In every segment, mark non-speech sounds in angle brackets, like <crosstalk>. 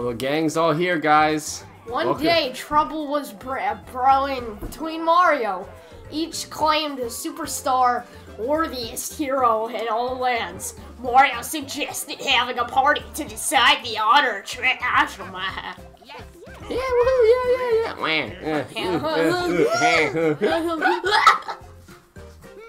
Oh, the gang's all here, guys. One Welcome. day, trouble was brewing between Mario. Each claimed a superstar worthiest hero in all lands. Mario suggested having a party to decide the honor trash. Yeah, woohoo, yeah, yeah, yeah. <laughs>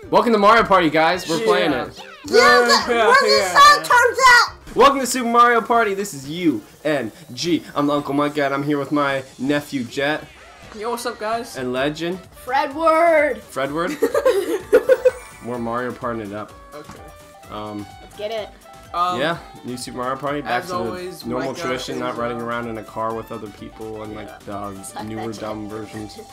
<laughs> Welcome to Mario Party, guys. We're playing it. Yeah. it. Yeah, yeah. turns out. Welcome to Super Mario Party. This is U N G. I'm Uncle Mike, and I'm here with my nephew Jet Yo, what's up, guys? and Legend Fredward. Fredward. We're <laughs> Mario partying it up. Okay. Um, Let's get it. Um, yeah, new Super Mario Party. Back as to always, the normal Micah tradition, not running riding uh, around in a car with other people and like the newer dumb versions. <laughs>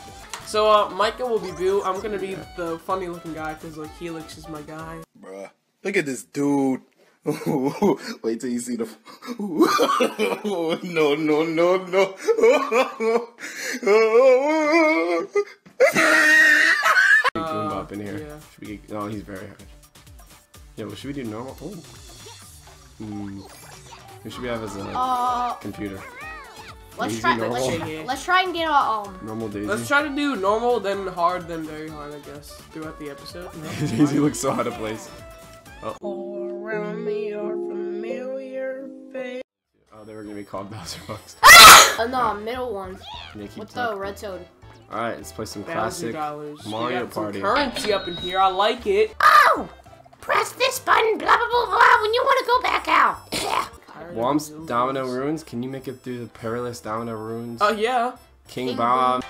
So, uh, Micah will be Boo. I'm gonna be the funny looking guy because, like, Helix is my guy. Bruh. Look at this dude. Wait till you see the. no, no, no, no. Big boom bop in here. yeah. Should we get, oh, he's very hard. Yeah, well, should we do normal? Oh. Hmm. Who should we have as a Uh, computer? let's Easy try. normal? Let's, Yeah. let's try and get a um. Normal Daisy. Let's try to do normal, then hard, then very hard, I guess, throughout the episode. <laughs> Daisy looks so out of place. Around me are familiar face. Oh, they were gonna be called Bowser Bucks. <laughs> Uh, no, middle one. And they keep With the talking. red toad. All right, let's play some classic dollars. We Mario got some Party. currency up in here. I like it. Oh! Press this button, blah blah blah blah, when you want to go back out. <coughs> Tired Whomp's. Domino Ruins. Can you make it through the perilous Domino Ruins? Oh yeah. King King Bob.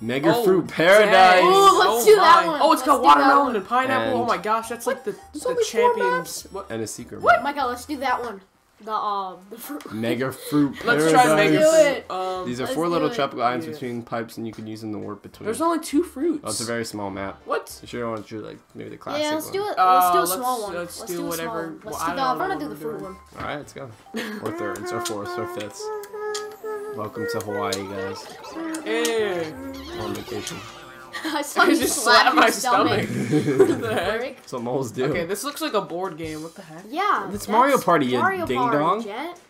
Mega Oh, Fruit dang. Paradise. Ooh, let's do that my. one. Oh, it's got Let's do that watermelon and pineapple. oh my gosh, that's like the, the champions. What? And a secret. What? map. Michael, let's do that one. The uh, the fruit. <laughs> Mega Fruit Let's try to make Do it. it. Um, These are four little it. tropical islands Yeah. between pipes, and you can use them to warp between. there's only two fruits. Oh, it's a very small map. What? You sure want to do like maybe the classic Yeah, let's one? do it. Uh, let's do a let's- small one. let's do a whatever- one. Let's do the. I'm gonna do the fruit one. All right, let's go. Or thirds, or fourths, or fifths. Welcome to Hawaii, guys. Eh. On vacation. <laughs> I saw <laughs> I you just slap slapped my your stomach. What <laughs> the heck? Rick. That's what moles do. Okay, this looks like a board game. What the heck? Yeah. It's Mario Party, you Mario ding Party, dong. Jet.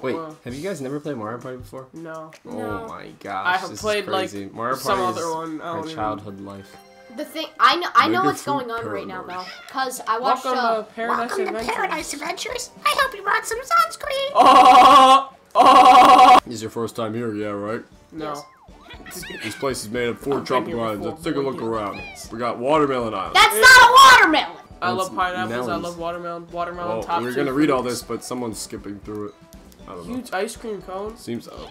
Wait, Uh, have you guys never played Mario Party before? no. Oh No. my gosh, I have this played, is like, crazy. Mario some Party other is one, I my don't even- childhood life. The thing I know I know what's going on right now though, cause I watched Welcome uh, to Paradise Adventures. Adventures. I hope you brought some sunscreen. Oh! Oh! This is your first time here, yeah, right? No. <laughs> This place is made of 4 I've tropical islands. Let's take a look around. We got Watermelon Island. That's not a watermelon. I It's love pineapples. I love watermelon. Watermelon Well, top we we're gonna read all this, but someone's skipping through it. I don't know. Huge ice cream cones. Seems so.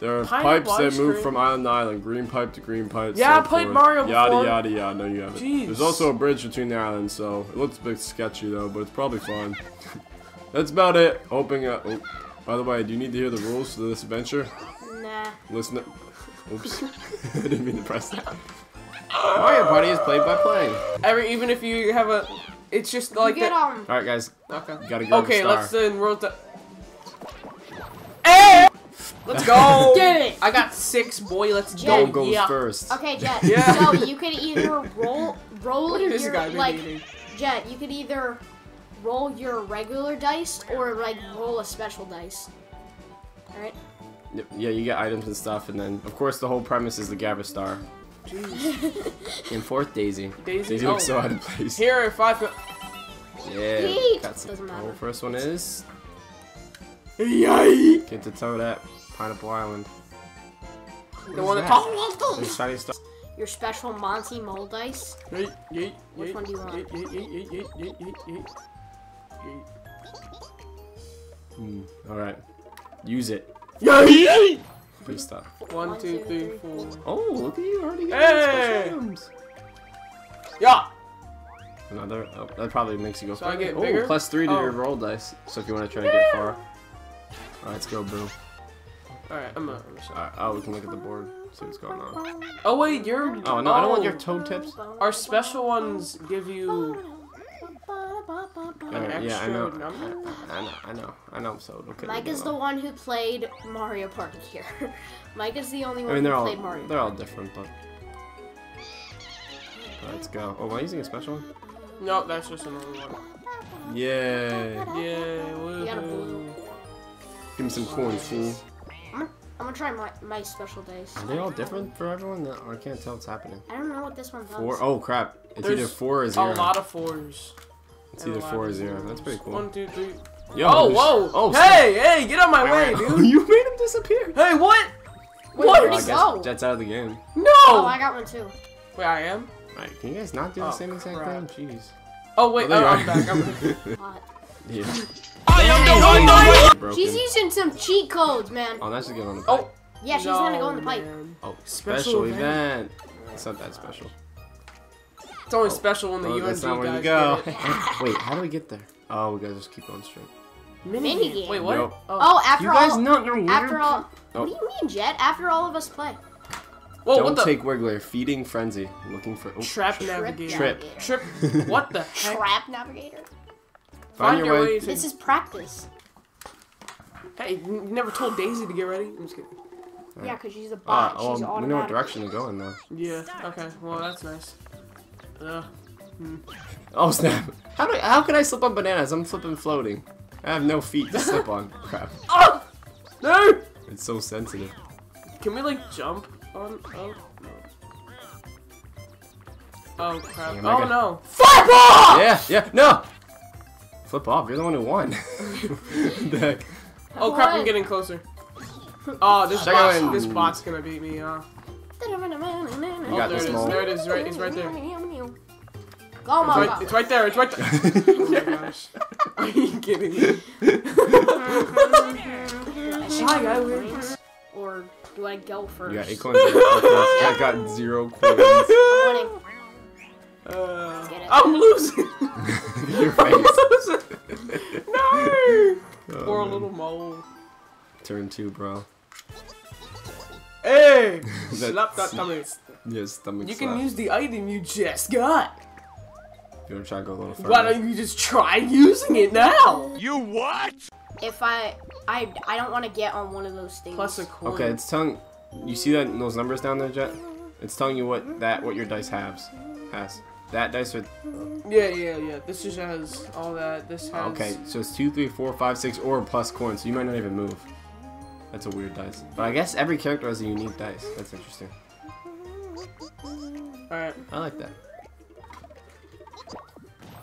There are Pineapple pipes that move cream. from island to island, green pipe to green pipe. Yeah, so I played forth. Mario Yada before. yada yada. No, you haven't. Jeez. There's also a bridge between the islands, so it looks a bit sketchy though, but it's probably fun. <laughs> That's about it. Hoping. Uh, oh, by the way, do you need to hear the rules to this adventure? Nah. Listen. To, oops, <laughs> <laughs> I didn't mean to press that. Mario Party is played by playing. Every even if you have a, it's just like get that. um. All right, guys, Okay. gotta go. Okay, to let's star. then roll the. Hey! Let's go! <laughs> Get it. I got six, boy. Let's Jet. go. Goes yeah. first. Okay, Jet. Yeah. So you could either roll roll What is your guy like eating? Jet. You could either roll your regular dice or like roll a special dice. All right. Yep, Yeah, you get items and stuff, and then of course the whole premise is the Gabba Star. Jeez. And fourth, Daisy. Daisy? looks Oh. so out of place. Here are five. Yeah. Yeet. Doesn't matter. Oh, first one is Yay! get to Toadette, Pineapple Island. The one that? that There's shiny star. Your special Monty Mole dice. Yeet, yeet, Which yeet, one do you want? Hmm. All right. Use it. Yay! Please stop. One, One, two, two, three, three, four. Oh, look at you already getting Hey! special items. Yeah! Another. Oh, that probably makes you go. So I get oh, bigger? plus three to Oh. your roll dice. So if you want to try to get far. All right, let's go, Boo. Alright, I'm not. I'm sorry. All right. Oh, we can look at the board. See what's going on. Oh, wait, you're. Oh no, I don't want your oh. toe tips. Our special ones give you. Alright, oh, extra yeah, I know. number? I know. I know. I know. So okay. Mike is the one who played Mario Party here. <laughs> Mike is the only one I mean, they're who all played Mario. they're all different, but. Let's go. Oh, am I using a special one? No, that's just another one. Yeah. Yeah, You got a blue. Give me some coins, fool. I'm gonna, try my, my special dice. Are they all different for everyone? No, I can't tell what's happening. I don't know what this one does. Four. Oh crap! It's There's either four or zero. A lot of fours. It's either a four or zero. That's pretty cool. One, two, three. Yo, Oh, whoa! Oh, hey, hey, get out my way, <laughs> dude! you made him disappear. hey, what? Wait, What? where'd Oh, he go? Jet's out of the game. No! Oh, I got one too. Wait, I am? Right, can you guys not do the Oh, same exact crap. thing? Jeez. Oh wait, Oh, there oh, I'm back. I'm back. <laughs> Hot. Yeah. I am the one. Broken. She's using some cheat codes, man. Oh, that's just get on the Oh. Yeah, she's no, gonna go in the pipe. man. Oh, Special special, event. event. It's not that special. It's only special when the Oh, UNG that's not where guys you go. get it. <laughs> Wait, how do we get there? Oh, we gotta just keep going straight. Mini Mini game. Wait, what? Nope. Oh, after you guys all, not know after all. Oh. What do you mean, Jet? After all of us play. Whoa, Don't what the? take Wiggler. Feeding frenzy. Looking for. Oh, Trap Trip navigator. Trip. Trip. <laughs> What the heck? Trap navigator. Find your way. to. This is practice. Hey, you never told Daisy to get ready. I'm just kidding. Yeah, cause she's a Ah, bot. oh, she's we know what direction to go in though. Yeah. Okay. Well, that's nice. Ugh. Hmm. Oh snap! How do how can I slip on bananas? I'm flipping floating. I have no feet to slip on. <laughs> Crap. Oh! No! It's so sensitive. Can we like jump on? Oh. No. Oh crap! Am I Oh gonna- no! Yeah, yeah, no! Flip off, you're the one who won. <laughs> <laughs> the heck? Oh crap! I'm getting closer. Oh, this Check bot's, this bot's gonna beat me off. You Oh, got there this, it is. There it is. Right. It's right there. Go, It's Mocha. right, it's right there. It's right there. oh my gosh. Are you kidding me? Shy guy wins. Or do I go first? You got eight coins. zero coins. I got zero coins. <laughs> I'm. Uh. I'm losing. <laughs> <laughs> Your I'm face. losing. No. Oh, Poor man. little mole. Turn two, bro. Hey! Slap that tummy. Yes, stomach You slap. can use the item you just got. If you want to try to go a little further. Why don't you just try using it now? You what? If I, I, I don't want to get on one of those things. Plus a coin. Okay, it's telling. You see that those numbers down there, Jet? It's telling you what that what your dice has. Has that dice with. Yeah, yeah, yeah. This just has all that. This has. Okay, so it's two, three, four, five, six, or plus coins. So you might not even move. That's a weird dice. But I guess every character has a unique dice. That's interesting. Alright. I like that.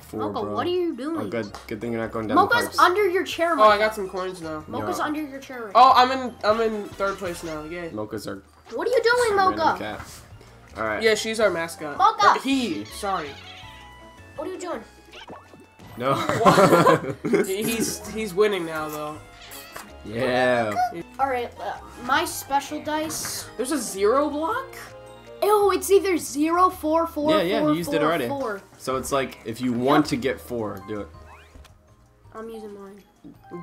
Four, Mocha, bro. what are you doing? Oh, good. Good thing you're not going down Mocha's the pipes. under your chair, Oh, Mocha. I got some coins now. Mocha's Yeah. under your chair. right Oh, I'm in. I'm in third place now. Yay. Mochas are now. What are you doing, random Mocha? cat. All right. Yeah, she's our mascot. Mocha! Or he. Sorry. What are you doing? No. <laughs> <laughs> He's he's winning now though. yeah. All right, uh, my special dice. There's a zero block. Oh, it's either zero, four, four, Yeah, yeah, four, you used it already. four. So it's like if you want to get four, do it. I'm using mine.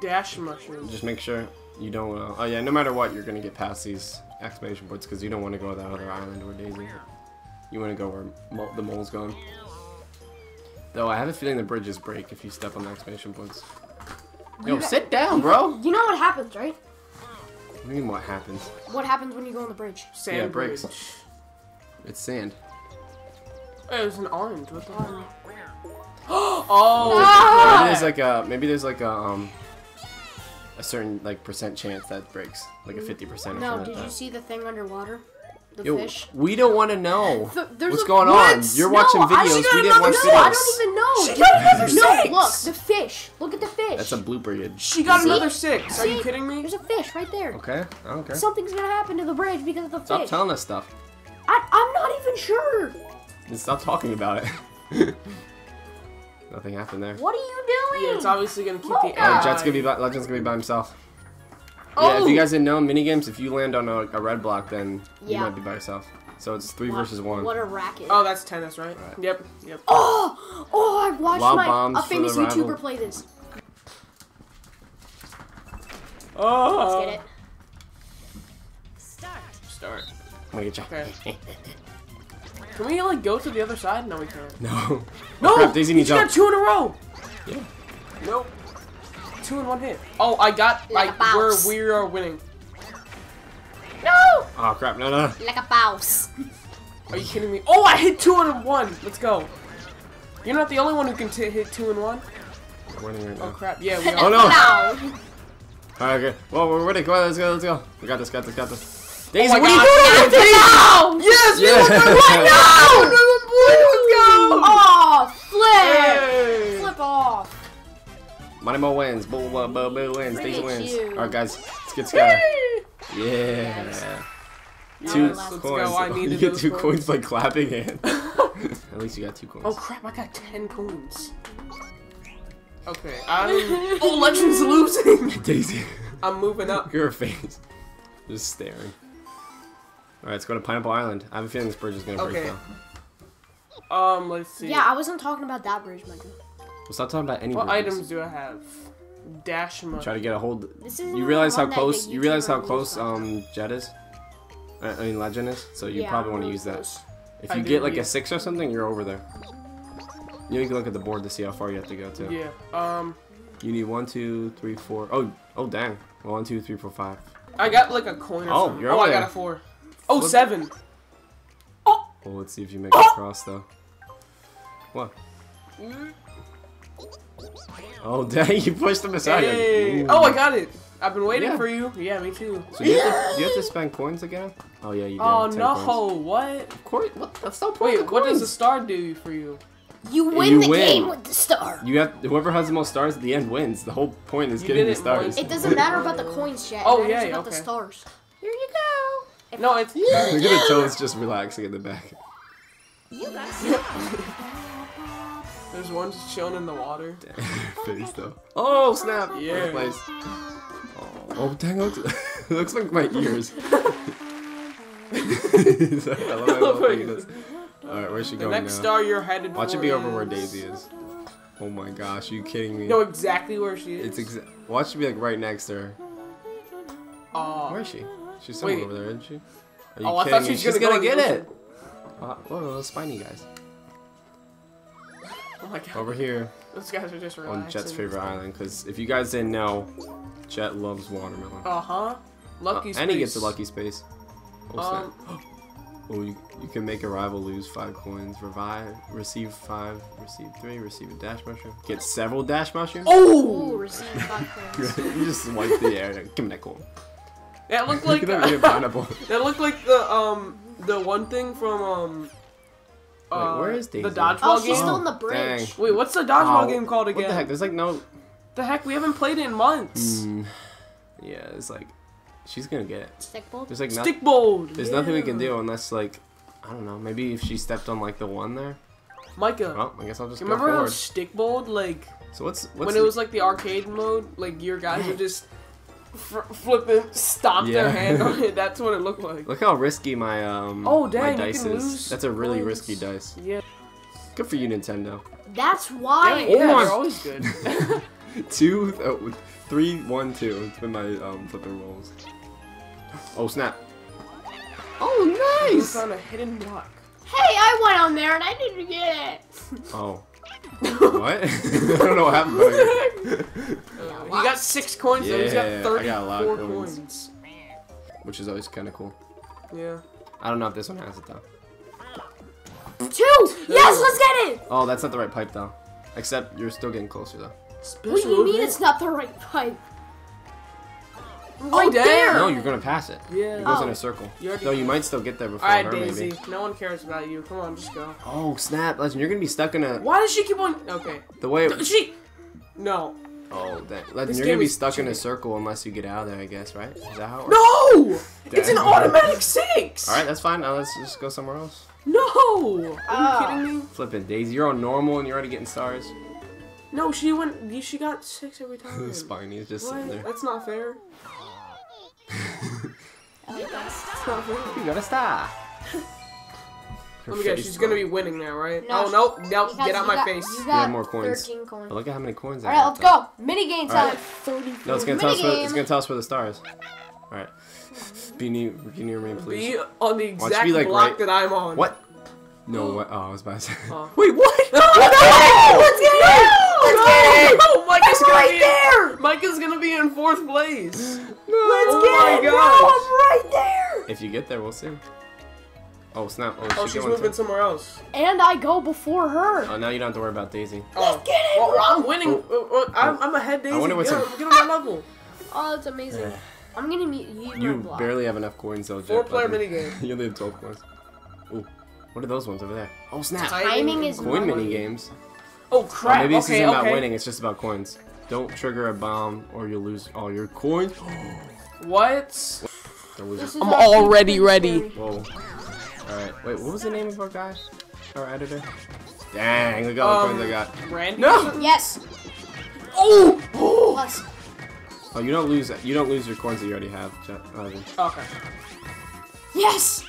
Dash mushroom. Just make sure you don't. Uh, oh yeah, no matter what, you're gonna get past these exclamation points because you don't want to go to that other island where Daisy. is. You want to go where mo- the mole's going. Though I have a feeling the bridges break if you step on the exclamation points. Yo, sit down, bro. You know what happens, right? What do you mean what happens? What happens when you go on the bridge? Sand Yeah, it breaks. Bridge. It's sand. Hey, there's an orange. What the? Um, <gasps> <gasps> Oh. Maybe there's like a maybe there's like a um a certain like percent chance that breaks, like a fifty percent or no, something did like you see the thing underwater? The Yo, fish? we don't want to know <laughs> Th- there's what's a- going What? on. You're No, watching I- videos. We didn't another watch six. No, I don't even know. She got another six. no, look, the fish. Look at the fish. That's a blooper. You. She got See? another six. Are you kidding me? There's a fish right there. Okay. Okay. Something's gonna happen to the bridge because of the fish. Stop fish. telling us stuff. I, I'm not even sure. And stop talking about it. <laughs> Nothing happened there. What are you doing? Yeah, it's obviously gonna keep the Mocha. Oh, AI. Jet's gonna be by, Legend's gonna be by himself. Oh. Yeah, if Oh! you guys didn't know, minigames, if you land on a, a red block, then you might be by yourself. So it's three What- versus one. What a racket. Oh, that's tennis, right? Right. Yep. Yep. Oh, oh, I watched Lob my bombs a for famous the rival. YouTuber play this. Oh. Let's get it? Start. I'm gonna get you. Okay. <laughs> Can we like go to the other side? No, we can't. No. <laughs> No. crap, Daisy needs you help. got two in a row. Yeah. Nope. Two in one hit. Oh, I got Like like, we're we are winning. No! Oh crap! No, no. Like a mouse. Are you kidding me? Oh, I hit two in one. Let's go. You're not the only one who can t hit two in one. We're winning right now. Oh now. crap. Yeah, we <laughs> Oh are. no! No. Alright, okay. Whoa, we're ready. Come on, let's go, let's go. We got this, got this, got this. Daisy, oh my what are you God. doing? No! Yes, Yeah. Oh, flip! Hey. Flip off. Monty Mole wins. Boo, boo, boo, boo wins. Look Daisy wins. Alright, guys. Let's get together. Yeah. Two Let's go. coins. I <laughs> you get two coins. coins by clapping in. <laughs> At least you got two coins. Oh crap! I got ten coins. Okay, I'm. <laughs> oh, Legend's losing. Daisy. I'm moving up. Your face. Just staring. Alright, let's go to Pineapple Island. I have a feeling this bridge is gonna break Okay. though. Um, let's see. Yeah, I wasn't talking about that bridge, Michael. We'll stop talking about any What bridges. items do I have? Dash money. Try to get a hold. This is You realize how close you realize how close used um Jet is. I I mean Legend is. So you Yeah, probably want to use that. close. If I you do, get like yeah. a six or something, you're over there. You, can look at the board to see how far you have to go to. Yeah. Um, You need one, two, three, four. Oh, oh, dang. One, two, three, four, five. I got like a coin or Oh, something. you're oh, over I got a four. Oh, Flip- seven. Oh. Well, let's see if you make it oh. across though. What? Mm. Oh, <laughs> dang! You pushed them aside. Hey. Oh, I got it. I've been waiting Yeah. for you. Yeah, me too. So you have, to, you have to spend coins again? Oh yeah, you do. Oh no! Coins. What? Of course. What? That's not Wait, what does the star do for you? You win You the win. game with the star. You have whoever has the most stars at the end wins. The whole point is You getting the stars. once. It doesn't matter about the coins, yet. Oh, matters yeah, about the okay. stars. Here you go. If No, it's <laughs> you. Look at the toes just relaxing in the back. you guys. <laughs> there's one just chilling in the water. <laughs> Face though. Oh snap! Yeah. First place. Oh, oh dang! Looks, looks like my ears. Sorry, I love my little penis. All right, where's she The going next now? star you're headed Watch it be over where Daisy is. Oh my gosh, are you kidding me? You know exactly where she is. It's exa- Watch it be like right next to her. Aw. Where is she? She's somewhere Wait. over there, isn't she? Are you Oh, I thought she was She's gonna gonna go get in it. Uh, whoa, those spiny guys. <laughs> Oh my god. Over here Those guys are just relaxing. on Jet's favorite island, because if you guys didn't know, Jet loves watermelon. Uh huh. Lucky Uh, and he gets a lucky space. Oh, Um, snap. <gasps> oh you, you can make a rival lose five coins. Revive, receive five, receive three, receive a dash mushroom. Get several dash mushrooms. Ooh, Oh! receive five <laughs> coins. you just wipe the air. Give me that coin. That looked like at that eating pineapple. <laughs> that looked like the um the one thing from um. Uh, where is Daisy? The dodgeball Oh, she's game. still in the Dang. bridge. Wait, what's the dodgeball Oh, game called again? What the heck? There's like no. The heck? We haven't played it in months. Mm, yeah, it's like she's gonna get it. Stick. There's like nothing. Stick bold. There's nothing we can do unless like I don't know. Maybe if she stepped on like the one there. Micah, Well, I guess I'll just go remember how forward. stick bold like So what's what's when the- it was like the arcade mode? Like your guys would <laughs> just fr- flip and stomp their hand on <laughs> it. That's what it looked like. Look how risky my um Oh, my dang, you dice can is. lose That's a really coins. risky dice. Yeah. Good for you, Nintendo. That's Yeah, why. yeah, my- they're always good. <laughs> <laughs> Two, uh, three, one, two. It's been my um flipping rolls. Oh snap! Oh We nice! found a hidden block. Hey, I went on there and I didn't get it. Oh. What? <laughs> I don't know what happened. But He <laughs> got six coins, so he's got Yeah, I 34 got a lot of coins. coins. which is always kind of cool. Yeah. I don't know if this one has it though. Two. Yes, let's get it. Oh, that's not the right pipe though. Except you're still getting closer though. What do you mean it's not the right pipe? Oh, Right damn. there. No, you're gonna pass it. Yeah. It goes in Oh. a circle. You already- you might still get there before Alright, her, Daisy. maybe. No one cares about you. Come on, just go. Oh snap, Legend! You're gonna be stuck in a. Why does she keep on? Okay. The way. She. No. Oh, dang. This Legend, you're gonna be is stuck in a circle unless you get out of there, I guess, right? Is that how it works? No! It's an automatic six. Alright, that's fine. Now let's just go somewhere else. No. Are you ah. kidding me? Flipping Daisy, you're on normal and you're already getting stars. No, she went. She got six every <laughs> time. Spiny is just sitting there. That's not fair. That's not fair. You got a star. Let me guess. She's gonna be winning now, right? No, oh no, no! Because Get out you my got- face. You You got have more coins. 13 coins. But look at how many coins I Alright, got, let's though. go. Mini game Alright. time. 30. No, it's gonna tell us. Where, it's gonna tell us where the star is. All right. <laughs> Be near, be near me, please. Be on the Watch exact me, like, block right- that I'm on. What? No, what? Oh, I was about to say. Oh. Wait, what? Let's get it! Let's get it! Oh, Micah's gonna right be there! Micah's gonna be in fourth place. Let's oh my Bro, gosh. I'm right there. If you get there, we'll see. Oh snap! Oh, Oh, she she's moving to- somewhere else. And I go before her. Oh, now you don't have to worry about Daisy. Oh, get it, well, bro. I'm winning. Uh, uh, I'm, I'm ahead, Daisy. wonder what's get, in- on, get on my level. <laughs> Oh, that's amazing. <sighs> I'm gonna meet you. You Roblox. barely have enough coins though. Four Jet, player Legend. minigame. <laughs> you only have 12 coins. Ooh, what are those ones over there? Oh snap! Timing is Coin money. Mini games. Oh crap! maybe this okay, isn't about winning. It's just about coins. Don't trigger a bomb or you'll lose all your coins. <gasps> What? Don't lose This it. is I'm already ready. scary. Whoa. Alright, wait, what was the name of our guy? Our editor? Dang, look at all the Um, coins I got. Randy? No! Yes. Oh! oh! Plus. Oh, you don't lose that you don't lose your coins that you already have, Jet. Okay. Yes.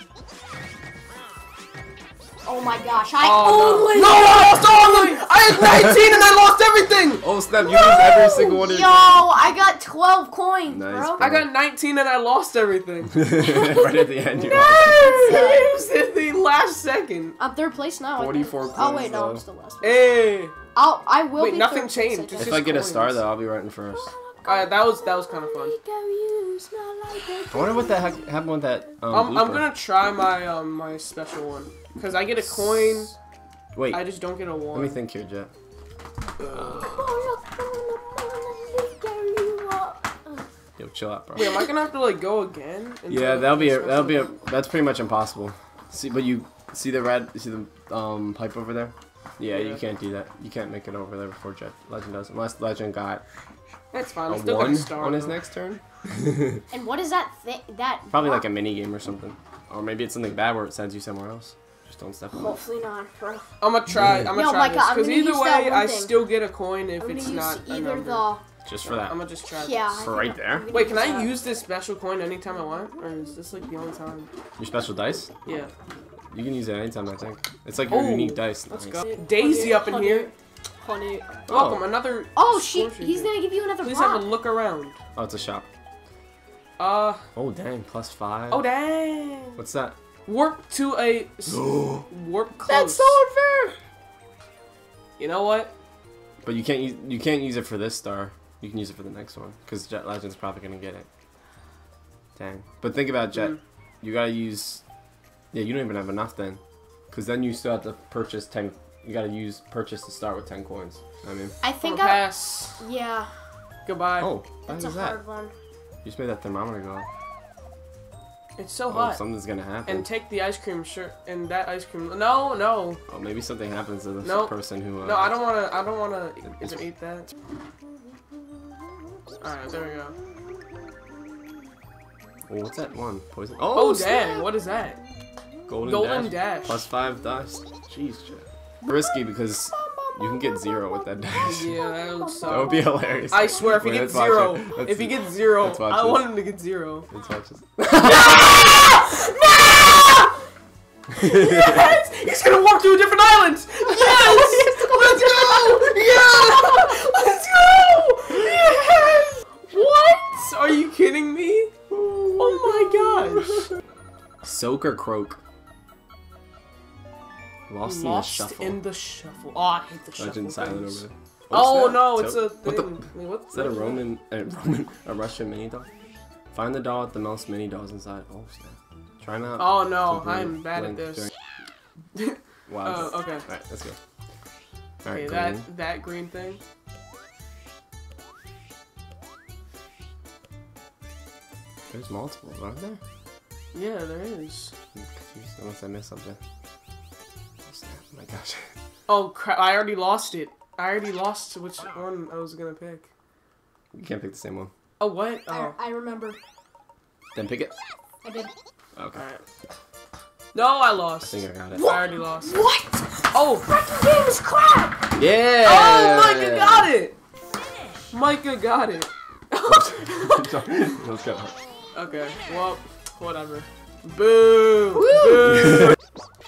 Oh my gosh! I Oh, only. no. no, I lost all of them! I had 19 and I lost everything! Oh snap, you lose every single one of Yo, your I got 12 coins, Nice, bro. bro. I got 19 and I lost everything. <laughs> right at the end you <laughs> it was in the last second. I'm third place now. I think. 44 Oh wait, no, I'm though. still last. Hey! I'll, I will Wait, be nothing third place, changed, I it's guess. If I get a star though, I'll be right in first. Alright, that was that was kind of fun. I wonder what the heck happened with that um, I'm, I'm gonna try my um my special one because I get a coin. Wait, I just don't get a one. let me think here, Jet. Yo, chill out, bro. Wait, am I gonna have to like go again? Yeah, that'll be a, that'll be a, that's pretty much impossible. See, but you see the red, see the um pipe over there? Yeah, you can't do that. You can't make it over there before Jet Legend does, unless Legend got That's fine. a I'm still one gonna start on his though. next turn. <laughs> And what is that thing? That Probably like a mini game or something, or maybe it's something bad where it sends you somewhere else. Just don't step on it. Hopefully not, bro. I'm gonna try. I'm gonna Yo, try Micah, this I'm because gonna either use that way, one I thing. still get a coin if I'm it's gonna not use a either number. the Just for that. I'm gonna just try. yeah. This. For right there? Wait, can I use this special coin anytime I want, or is this like the only time? Your special dice? Yeah. You can use it anytime, I think. It's like your Oh, unique dice. Let's Nice. go. Daisy up in here. Honey. Welcome, another. Oh, she. He's here. gonna give you another Please have a look around. Oh, it's a shop. Uh. Oh, dang. Plus five. Oh dang. What's that? Warp to a. <gasps> warp close. That's so unfair! You know what? But you can't use you can't use it for this star. You can use it for the next one because Jet Legend's probably gonna get it. Dang. But think about Jet. Mm. You gotta use. Yeah, you don't even have enough then, because then you still have to purchase ten. You gotta use purchase to start with ten coins. I mean. I think I. pass. Yeah, Goodbye. Oh, that's a is that? hard one. You just made that thermometer go up. It's so Oh, hot. something's gonna happen. And take the ice cream shirt and that ice cream. No, no, oh, maybe something happens to this Nope. person who. Uh, no! I don't wanna. I don't wanna It's- even eat that. All right, there we go. Oh, what's that one? Poison. Oh, Oh, dang! What is that? Golden, Golden dash. dash. Plus five dice. Jeez, Jet. Risky because you can get zero with that dash. Yeah, that would That would be hilarious. I swear, if he gets zero, it. If he gets zero, I want him to get zero. Let's watch this. Yes! He's gonna walk to a different island! Yes! <laughs> Let's go! Yeah! Let's go! Yes! What? Are you kidding me? <laughs> Oh my gosh! Soak or croak? Lost, Lost in the shuffle. in the shuffle. Oh, I hate the shuffle. Legend silent over there. Oh that? no, it's a What the? thing. Wait, what's Is that a Roman, <laughs> a Roman, a Russian mini doll? Find the doll with the most mini dolls inside. Oh snap! Try not. Oh no, I'm bad at this. during- <laughs> Wow. Oh, okay. All right, let's go. All Okay, right, green. that that green thing. There's multiple, aren't there? Yeah, there is. I'm confused unless I missed something. Oh! Oh my gosh. <laughs> Oh crap! I already lost it. I already lost which one I was gonna pick. You can't pick the same one. Oh what? Oh, I remember. Then pick it. I did. Oh, okay. alright. No, I I lost. think I got it. I already lost. What? Oh! Freaking game is crap. Yeah. Oh, Micah got it! Micah got it. <laughs> Let's <laughs> go. Okay, well, whatever. Boo! Boo!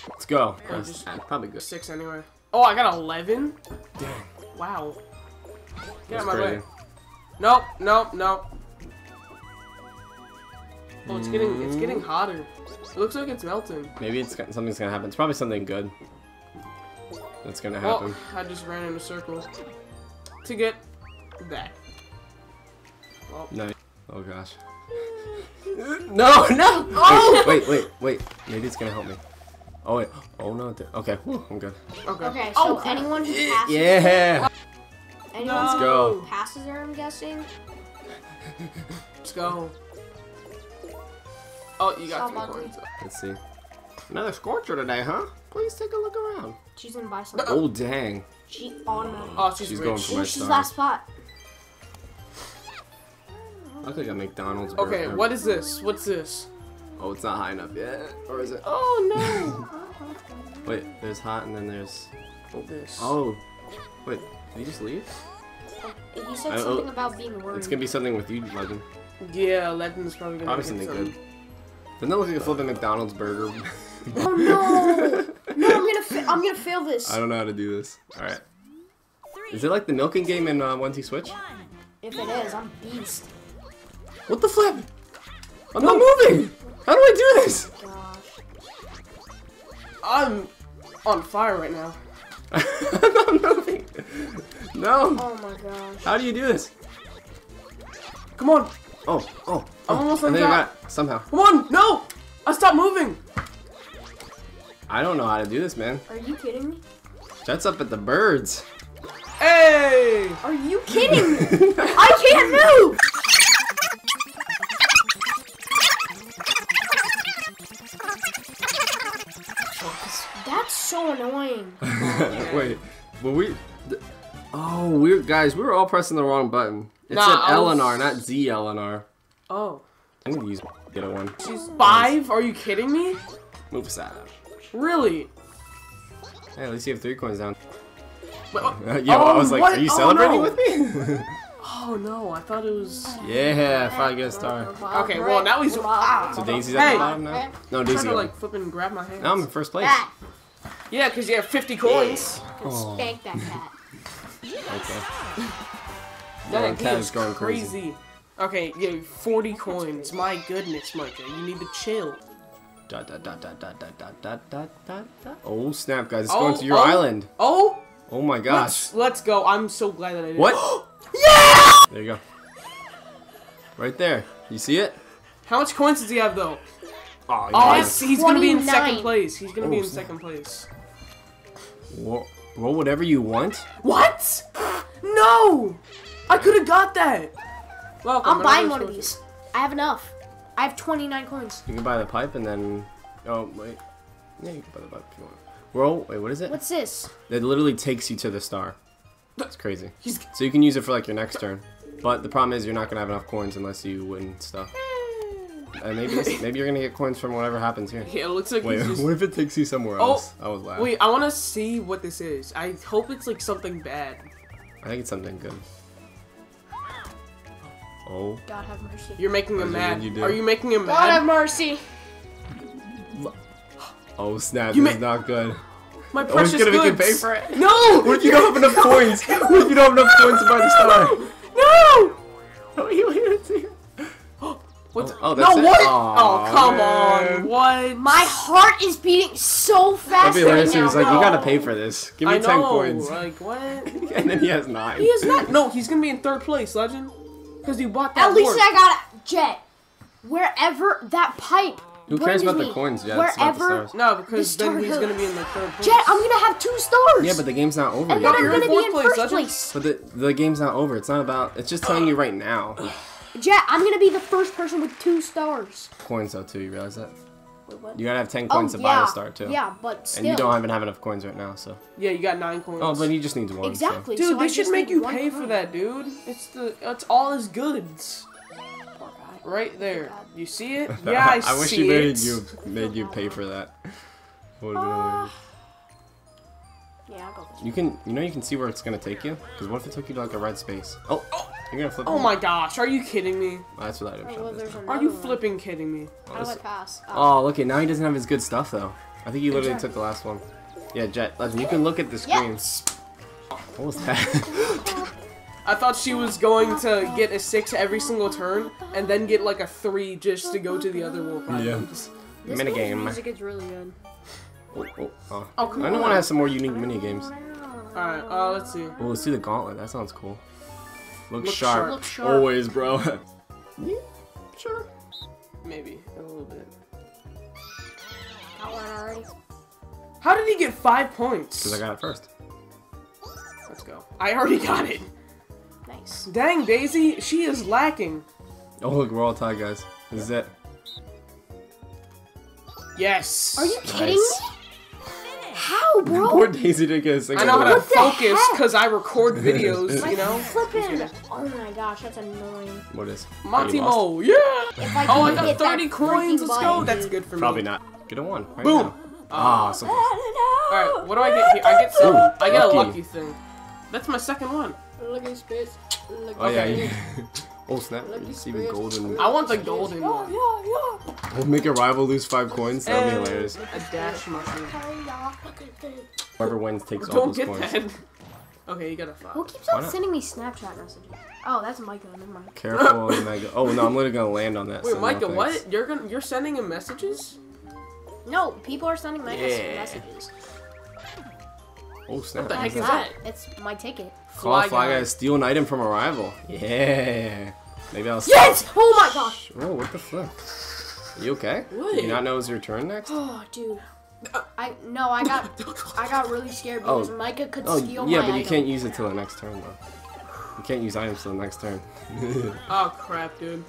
Let's go. Yeah, That's just- probably good. Six anyway. Oh, I got 11? Dang. Wow. Get That's out of my crazy. way. Nope, nope, nope. Oh, it's getting it's getting hotter. It looks like it's melting. Maybe it's something's gonna happen. It's probably something good. That's gonna Well, happen. I just ran in a circle to get that. No. Oh gosh. <laughs> no, no. Oh! Wait, wait, wait, wait. Maybe it's gonna help me. Oh wait. Oh no. it Okay. Whew, I'm good. Okay. Okay, so Oh, anyone who <laughs> passes, Yeah. anyone Let's who go. passes her, I'm guessing. Let's go. Oh, you got Stop three coins. Let's see. Another scorcher today, huh? Please take a look around. She's gonna buy something. Oh dang. She automatically. Oh, she's, She's rich. going for Ooh, my she's star. last spot. Look like a McDonald's. Okay, burger. what is this? What's this? Oh, it's not high enough yet. Or is it? Oh <laughs> Wait, there's hot and then there's. no! this. Oh. Wait, did he just leave? He said I- oh, about being worried. It's gonna be something with you, Legend. Yeah, Legend's probably gonna Probably get something some. good. Doesn't that look like a flipping McDonald's burger? <laughs> Oh no! no, I'm gonna fa- I'm gonna fail this. I don't know how to do this. Alright. Is it like the milking game in uh, 1-2-Switch? If it is, I'm beast. What the flip? I'm not moving! How do I do this? Gosh. I'm on fire right now. I'm not moving. No. Oh my gosh. How do you do this? Come on, Oh, oh. oh. I'm almost I on top. Somehow. Come on! No! I stopped moving. I don't know how to do this, man. Are you kidding me? Jet's up at the birds. Hey! Are you kidding me? I can't move! <laughs> so annoying. <laughs> Wait, but we. Oh, we're guys. We were all pressing the wrong button. It Nah, said I was- Eleanor, not Z Eleanor. Oh, I'm gonna use get a one. she's five? Are you kidding me? Move aside. Really? Hey, at least you have three coins down. Wait, oh, <laughs> Yo, I oh, was like, what? are you Oh, celebrating no. with me? <laughs> Oh no, I thought it was. yeah, if I get a star. Okay, well now he's. Ah, So Daisy's at Hey. the bottom now. No, trying Daisy. to got like one. flip and grab my hand. Now I'm in first place. That. Yeah, because you have 50 coins. Spank that cat. okay. That Yeah, game cat is is going crazy. Okay, yeah, 40 coins. My goodness, Micah, you need to chill. Dot, dot, dot, dot, dot, dot, dot, dot, dot, dot, dot. Oh snap, guys! It's Oh, going to your oh. island. Oh, Oh my gosh! let's, let's go. I'm so glad that I did. What? <gasps> Yeah! There you go. Right there. You see it? How much coins does he have though? Oh, Oh, yes. he's, he's gonna be in second place. He's gonna be Oh, in snap. second place. Roll, roll whatever you want. What? No! I could have got that. Welcome. I'm buying one of these. I have enough. I have 29 coins. You can buy the pipe and then. Oh wait. Yeah, you can buy the pipe if you want. Roll. Wait, what is it? What's this? It literally takes you to the star. That's crazy. He's So you can use it for like your next turn. But the problem is you're not gonna have enough coins unless you win stuff. And maybe this, maybe you're gonna get coins from whatever happens here. yeah. It looks like Wait, he's just. what if it takes you somewhere Oh, else? I was laughing. Wait, I want to see what this is. I hope it's like something bad. I think it's something good. Oh. God have mercy. You're making him What is it mad. you do? Are you making him God have mercy. Oh snap, You this is not good. My Oh, he's precious gonna make you pay for it. No! What if you don't have enough <laughs> coins? What if you don't have enough coins to buy the star? Oh, that's no, it? what? Aw, oh, come man. on. What? My heart is beating so That'd fast be right hilarious. He now. was like, "You gotta pay for this. Give me I ten know. coins." Like, <laughs> what? and then he has nine. He is not. No, he's gonna be in third place, Legend. Because you bought that At least board. I got a jet. Wherever that pipe. Who cares brings about the me, coins? Yeah, it's about the stars. No, because The then he's gonna be in the third place. Jet, I'm gonna have two stars. Yeah, but the game's not over and yet. then I'm you're in gonna be in fourth place, first place. But the the game's not over. It's not about. It's just telling you right now. <sighs> <sighs> <sighs> Jet, I'm gonna be the first person with two stars. coins though too. You realize that? Wait, what? You gotta have ten oh, coins oh, to yeah. buy a star too. Yeah, but still. And you don't even have enough coins right now, so. Yeah, you got nine coins. Oh, but he just needs one. so- Exactly. Dude, so I they should make you one pay for that, dude. It's the it's all his goods. Right there. You see it? <laughs> Yeah, I, I wish see he made it. you made you pay for that. Would've been hilarious. Yeah, I'll go this You can, you know, you can see where it's gonna take you. Because what if it took you to like a red space? Oh, oh, you're gonna flip. Oh me? my gosh, are you kidding me? Oh, that's what I way. did. Oh, well, there's Are you one. flipping kidding me? How do I pass? Oh, oh look it. Now he doesn't have his good stuff though. I think he literally Jet. took the last one. Yeah, Jet. Legend, you can look at the screen. Yes. What was that? I thought she was going to get a six every single turn and then get like a three just to go to the other wolf yeah. islands. This Minigame. game's music is really good. Oh, oh, oh. Oh, come I don't want to have some more unique mini games. Alright, uh, let's see. Oh, let's do the gauntlet. That sounds cool. Look, Look sharp. sharp. Look sharp. Always, bro. <laughs> yeah, sure. Maybe, a little bit. Got one already. How did he get five points? Because I got it first. Let's go. I already got it. Nice. Dang, Daisy, she is lacking. Oh look, we're all tied, guys. This is it. Yes. Are you kidding Nice. me? How, bro? <laughs> Poor Daisy didn't get a single I know how to one. What the focus because I record <laughs> videos, you know? flippin'. Oh my gosh, that's annoying. What is? Monty Already? Mo, yeah! If I Oh, I got 30 coins, let's go! That's good for me. Probably not. Get a one. Right Boom. now. Ah, so Alright, what do I get here? I get some, Ooh, I get a lucky. lucky thing. That's my second one. Look at space. Look Oh yeah. Okay. <laughs> You... oh snap! You see the golden. I want the golden Yeah, one. yeah, yeah. We'll make a rival lose five coins. That would be hilarious. A dash mushroom. Whoever wins takes all Don't those get coins. that. Okay, you got a Who five. keeps on sending me Snapchat messages? Oh, that's Micah. Never mind. Careful, <laughs> and I. Oh no, I'm literally gonna land on that. Wait, so Micah, thanks. what? You're gonna you're sending him messages? No, people are sending Micah Yeah. messages. Oh snap! What the heck is that? that? It's my ticket. Call Fly Fly Guy. Guy steal an item from a rival. Yeah. Maybe I'll. Yes! Oh my gosh! Whoa, what the flip? You okay? What? Do you not know it's your turn next? Oh, dude. Uh, I no, I got <laughs> I got really scared Oh. because Micah could Oh, steal yeah, my but you item. can't use it till the next turn though. You can't use items till the next turn. <laughs> Oh crap, dude.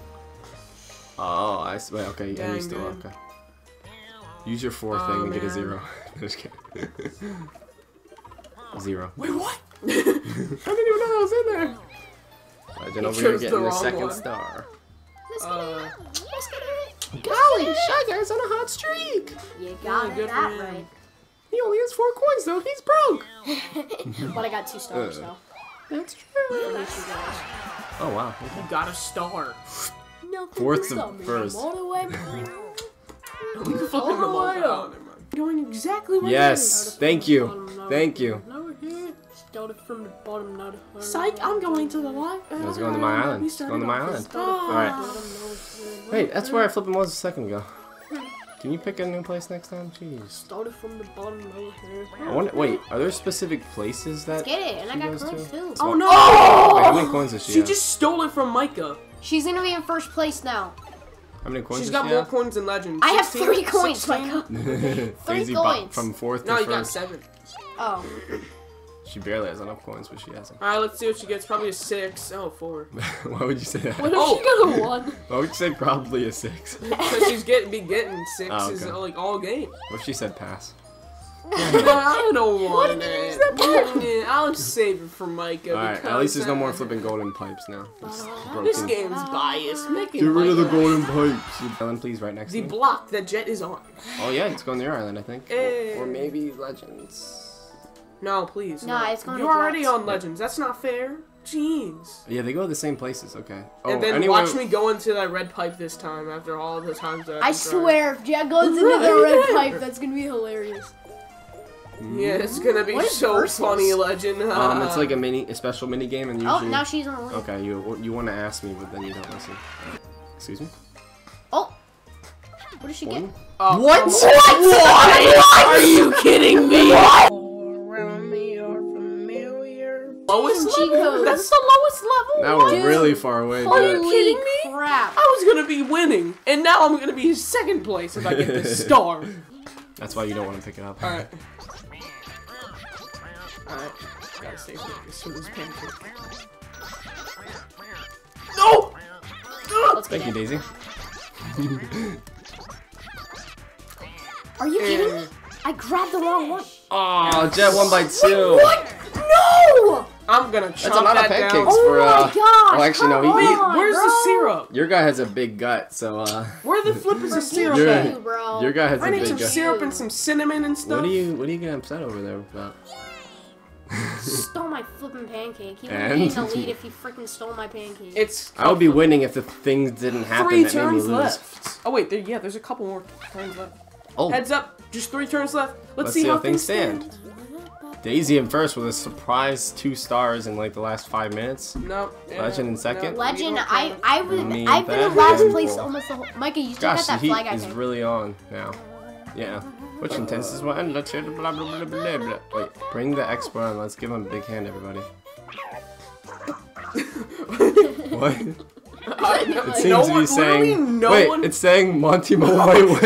oh, I see. Wait, okay, and Dang, you still dude. okay. Use your four Oh, thing and get a zero. <laughs> Just kidding. zero. Wait, what? I didn't even know that was in there. Legend over here chose the getting the wrong second one. star. Uh, Golly, Shy Guy's on a hot streak. You got Really good it that him. right. He only has four coins though. He's broke. <laughs> But I got two stars, Uh. so. That's true. At least you guys. Oh wow. you got a star. <laughs> Fourth to first. We can fucking yeah. never mind. Going exactly right Yes. Thank you. Thank you. Started from the bottom, not here. Psych, I'm going to the light. Let's go into my oh, island. Let's go into my island. Alright. Wait, that's where I flipped flipping was a second ago. Can you pick a new place next time? Jeez. Started from the bottom, over here. I wonder. Wait, are there specific places that? Get it, and I she got goes coins to? too. Oh, oh no! Wait, how many coins does she, She have? just stole it from Micah. She's gonna be in first place now. How many coins She's does got she more have? coins than Legend. I have three coins, 16? Micah. <laughs> Three Daisy coins. from fourth to No, you got first. seven. Oh. She barely has enough coins, but she has them. Alright, let's see what she gets. Probably a six. Oh, four. <laughs> Why would you say that? What if Oh. she got a one? <laughs> Why would you say probably a six? <laughs> Because she's getting be getting sixes Oh, okay. like all game. What if she said pass? I don't want did you it. use that for? Yeah, I'll save it for Micah. Alright, at least there's no uh, more flipping golden pipes now. It's This game's biased. Make it Get rid of the golden pipes. Ellen, please, right next The to me. block that Jet is on. Oh yeah, it's going to your island, I think. Eh. Or maybe Legends. No, please. Nah, no. it's going to You're already on Legends. That's not fair. Jeez. Yeah, they go to the same places. Okay. Oh, and then anyway, watch me go into that red pipe this time after all the times that I've I been swear, if Jack goes into the red pipe, that's gonna be hilarious. Yeah, it's gonna be so versus? funny, Legend. Um, it's like a mini, a special mini game, and usually. Oh, now she's on the. Okay, you you want to ask me, but then you don't listen. Excuse me. Oh! What did she get? One? Oh, What? come on. What? Are you kidding me? around Lowest G level? codes. That's the lowest level. Now we're Dude. really far away. Are you kidding me? crap. I was gonna be winning, and now I'm gonna be in second place if I get this <laughs> star. That's why you don't want to pick it up. Alright. Alright. Gotta stay focused for this pancake. No! Let's Thank you, it. Daisy. Are you kidding Eh. me? I grabbed the wrong one. Oh, Jet one by two. What? No! I'm gonna That's a chomp lot of that down. pancakes Oh for. my uh, gosh! oh, actually, no, come he- he- on, Where's the syrup? Your guy has a big gut, so uh, <laughs> Where the flip is the syrup You're- at? Bro. <laughs> your guy has I a need some syrup and some cinnamon and stuff. What are you What are you getting upset over there about? stole my flipping pancake. He would And? be in the lead if he freaking stole my pancake. It's I would be winning if the things didn't happen three that made me turns lose. left. Oh wait, there, yeah, there's a couple more turns left. Oh, Heads up, just three turns left. Let's, Let's see, see how, how things stand. Daisy in first with a surprise two stars in like the last five minutes. No. yeah, Legend in second? no, Legend, I count. I was Me I've been in and last place almost the whole. Micah, you still Gosh, got the that heat flag I is think. really on now. Yeah. Which intense is one? Let's hear the blah blah blah blah blah. Wait, bring the expert on. Let's give him a big hand, everybody. <laughs> what? It seems no to one- be saying. no wait, one- it's saying Monty Mo might win.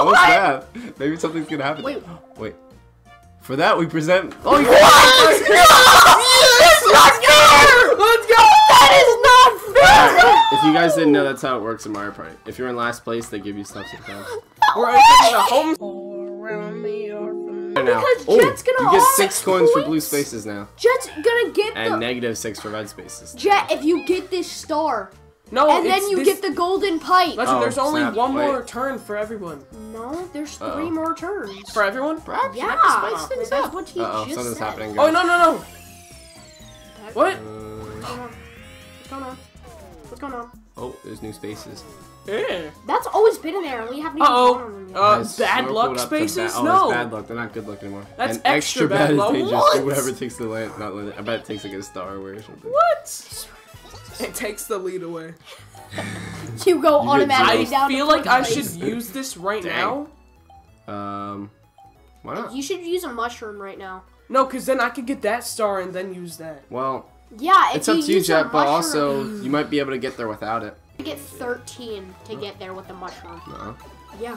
What's that? Maybe something's gonna happen. Wait. Wait. For that, we present. Oh, <laughs> Let's go! Let's go! That is not fair! Right. If you guys didn't know, that's how it works in Mario Party. If you're in last place, they give you stuff sometimes. <laughs> We're in the home. All around me are familiar. Right now. Because Oh, Jet's gonna you get six coins for blue spaces now, Jet's gonna get and the negative six for red spaces. Jet if you get this star, No, and then you this- get the golden pipe. Legend, Oh, there's only snap, one wait. more turn for everyone. No, there's Uh-oh. three more turns. For everyone? yeah, spice things that's up. what he Uh oh, just something's said. happening. Oh Guys. no no no! What? Uh, What's going on? What's going on? oh, there's new spaces. Yeah. That's always been in there, and we haven't even Uh oh. gone them. Uh, bad circled luck spaces? ba- oh, no. bad luck. They're not good luck anymore. That's and extra bad luck. they just What? do whatever takes the land. Not land. I bet it takes like a star away or something. What? <laughs> It takes the lead away. <laughs> you go get automatically zero. down. I feel like I first should use this right Dang. now. Um, why not? You should use a mushroom right now. No, because then I could get that star and then use that. Well, Yeah, if it's you up to you, use a Jet, but also you might be able to get there without it. you get 13 to get there with the mushroom. No, Yeah.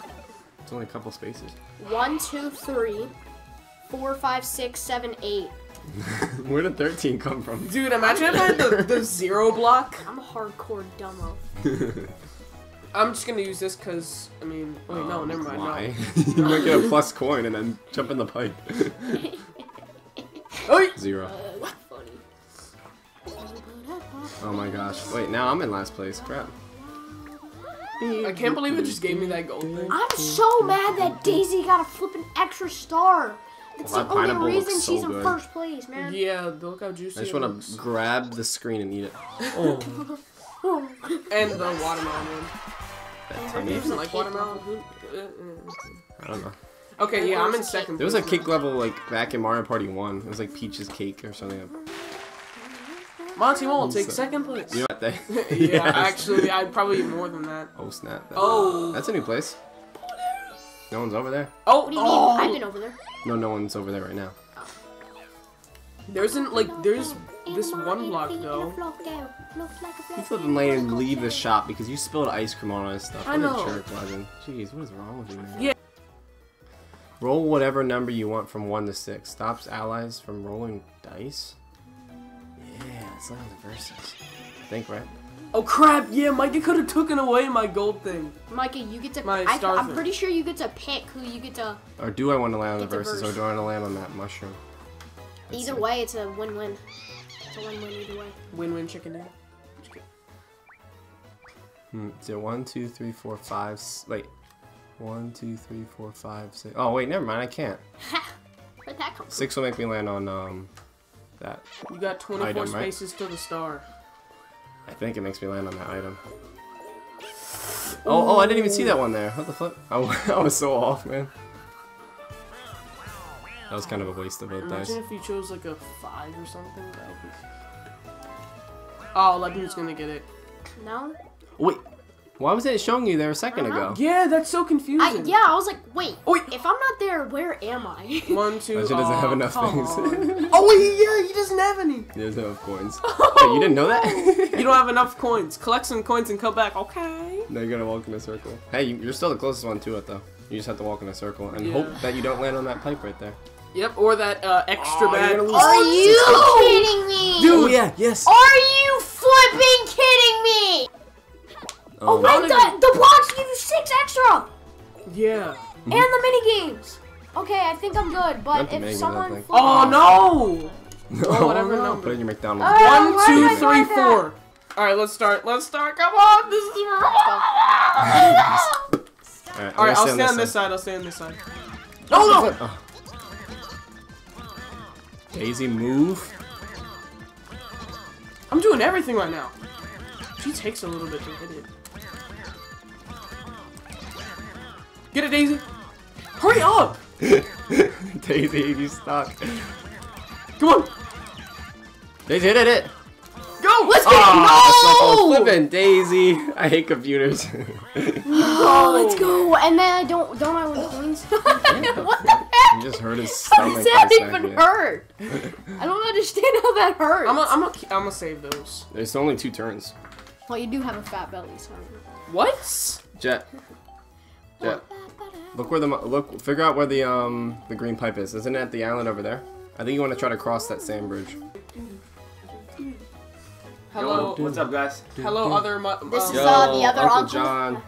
it's only a couple spaces. One, two, three, four, five, six, seven, eight. <laughs> Where did 13 come from? Dude, imagine if I had the, the zero block. I'm a hardcore dumbo. <laughs> I'm just gonna use this because, I mean, wait, no, um, never mind. Why? <laughs> you might get a plus coin and then jump in the pipe. No. Oi! Zero. Uh, Funny. Oh my gosh. Wait, now I'm in last place. Crap. I can't believe it just gave me that gold thing. I'm so mad that Daisy got a flipping extra star. That's Well, the only reason so she's in first place, man. Yeah, look how juicy I just want to grab the screen and eat it. <laughs> Oh. <laughs> And the watermelon one. That Who tummy. doesn't like watermelon? Who-. I don't know. Okay, yeah, I'm in second. There was a place cake now. level like back in Mario Party 1. It was like Peach's cake or something. Monty won't take So- second place. You know what they? <laughs> yeah, Yes. actually, I'd probably eat more than that. Oh snap. That- Oh. That's a new place. No one's over there. Oh, What do you mean? oh. I've been over there. No, no one's over there right now. Oh. There isn't like there's this one block though. You flipping lane and leave the shop because you spilled ice cream on his stuff. I What know. a jerk, Legend. Jeez, what is wrong with you, man? Yeah. Roll whatever number you want from 1 to 6. Stops allies from rolling dice? Yeah, it's like the verses. I think, right? Oh crap! Yeah, Micah could have taken away my gold thing. Micah, you get to. My I, star I'm thing. pretty sure you get to pick who you get to. Or do I want to land on the versus a verse. or do I want to land on that mushroom? Let's Either see. way, it's a win-win. It's a win-win either way. Win-win chicken dinner. Hmm, so 1, 2, 3, 4, 5. s- Wait. 1, 2, 3, 4, 5, 6. Oh, wait, never mind. I can't. <laughs> Where'd that come from? 6 will make me land on, um, that. You got 24 Item, right? spaces to the star. I think it makes me land on that item. Oh, oh, I didn't even see that one there. What the fuck? <laughs> I, I was so off, man. That was kind of a waste of both dice. Imagine if you chose like a five or something. That would be. Oh, Legend's gonna get it. No. Wait, why was it showing you there a second I don't know. ago? Yeah, that's so I, confusing. yeah, I was like, wait. Wait. If I'm not there, where am I? <laughs> One, two. Legend doesn't have oh, enough things. <laughs> oh wait, yeah, he doesn't have any. He doesn't have coins. <laughs> Wait, you didn't know that? You don't have enough coins. Collect some coins and come back. Okay. now you gotta walk in a circle. Hey, you- you're still the closest one to it, though. You just have to walk in a circle and Yeah. hope that you don't land on that pipe right there. Yep. Or that uh, extra Oh, bad. you're gonna lose. Are you kidding me? Dude, yeah, yes. Are you flipping kidding me? Oh, Um, wait, the, the blocks give you six extra! Yeah. And the mini games. Okay, I think I'm good, but if mini someone. Oh no. <laughs> oh, whatever no. number. Put in your McDonald's. Uh, One, why two, did I three, find that? four. All right, let's start. Let's start. Come on. This is. <laughs> Alright, All right, I'll gonna stay on this side. I'll stay on this side. No, no. Oh. Daisy, move. I'm doing everything right now. She takes a little bit to hit it. Get it, Daisy. Hurry up. <laughs> Daisy, you stuck. Come on. Daisy, hit it, hit. Go. Let's go. Ah, no! Flipping Daisy. I hate computers. <laughs> Oh, let's go. And then I don't don't I win coins? <laughs> what the heck? you just hurt his How does that even second. hurt? I don't understand how that hurts. I'm gonna, I'm gonna, I'm gonna save those. There's only two turns. well, you do have a fat belly, so. What? Jet. Jet. Look where the look. Figure out where the um the green pipe is. Isn't it at the island over there? I think you want to try to cross that sand bridge. Hello. What's up, guys? Hello, other. This um, is uh, the other Uncle uncle. John.